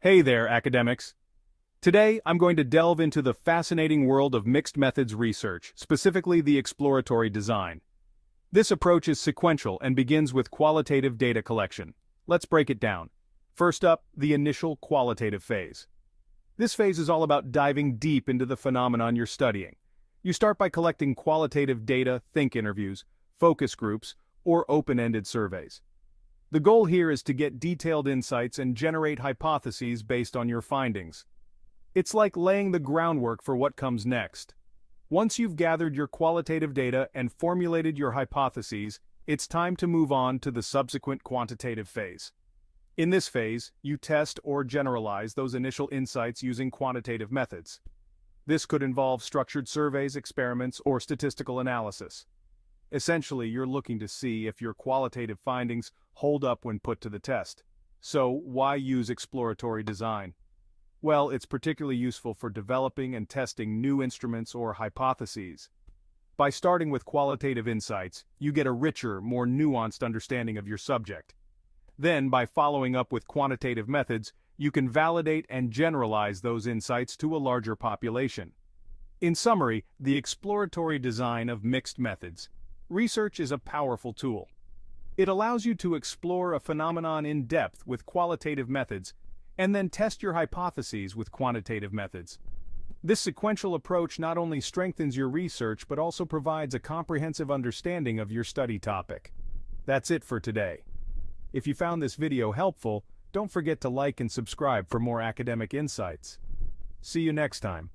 Hey there, academics. Today, I'm going to delve into the fascinating world of mixed methods research, specifically the exploratory design. This approach is sequential and begins with qualitative data collection. Let's break it down. First up, the initial qualitative phase. This phase is all about diving deep into the phenomenon you're studying. You start by collecting qualitative data, think interviews, focus groups, or open-ended surveys. The goal here is to get detailed insights and generate hypotheses based on your findings. It's like laying the groundwork for what comes next. Once you've gathered your qualitative data and formulated your hypotheses, it's time to move on to the subsequent quantitative phase. In this phase, you test or generalize those initial insights using quantitative methods. This could involve structured surveys, experiments, or statistical analysis. Essentially, you're looking to see if your qualitative findings hold up when put to the test. So, why use exploratory design? Well, it's particularly useful for developing and testing new instruments or hypotheses. By starting with qualitative insights, you get a richer, more nuanced understanding of your subject. Then, by following up with quantitative methods, you can validate and generalize those insights to a larger population. In summary, the exploratory design of mixed methods Research is a powerful tool. It allows you to explore a phenomenon in depth with qualitative methods, and then test your hypotheses with quantitative methods. This sequential approach not only strengthens your research but also provides a comprehensive understanding of your study topic. That's it for today. If you found this video helpful, don't forget to like and subscribe for more academic insights. See you next time.